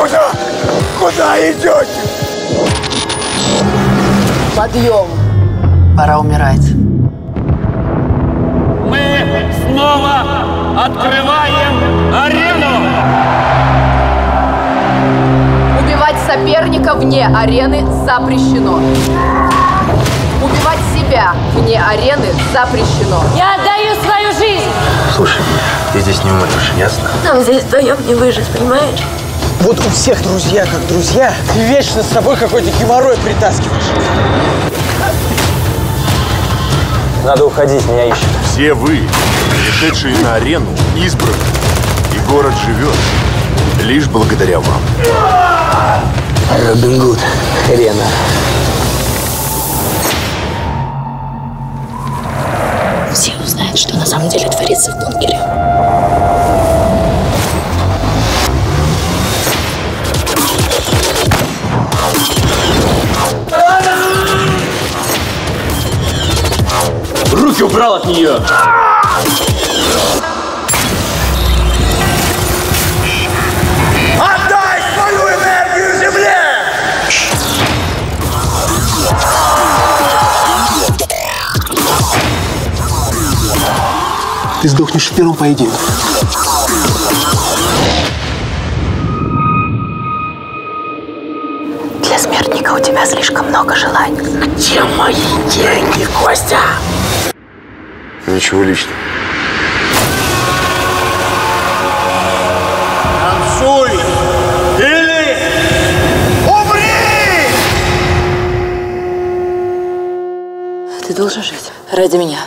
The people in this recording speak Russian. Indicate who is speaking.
Speaker 1: Куда? Куда идете? Подъем. Пора умирать.
Speaker 2: Мы снова открываем арену!
Speaker 1: Убивать соперника вне арены запрещено. Убивать себя вне арены запрещено.
Speaker 3: Я отдаю свою жизнь!
Speaker 4: Слушай ты здесь не умрешь, ясно?
Speaker 3: Нам здесь вдвоем не выжить, понимаешь?
Speaker 5: Вот у всех друзья как друзья, ты вечно с собой какой-то геморрой притаскиваешь.
Speaker 4: Надо уходить, меня ищут.
Speaker 6: Все вы, пришедшие на арену, избраны. И город живет лишь благодаря вам.
Speaker 4: Робин Гуд, Рена.
Speaker 3: Все узнают, что на самом деле творится в бункере.
Speaker 2: Руки убрал от нее!
Speaker 5: Отдай свою энергию земле!
Speaker 4: Ты сдохнешь в первом поединке.
Speaker 3: Для смертника у тебя слишком много желаний.
Speaker 4: Где мои деньги, Костя?
Speaker 6: Ничего личного.
Speaker 2: Танцуй! Или умри!
Speaker 3: Ты должен жить ради меня.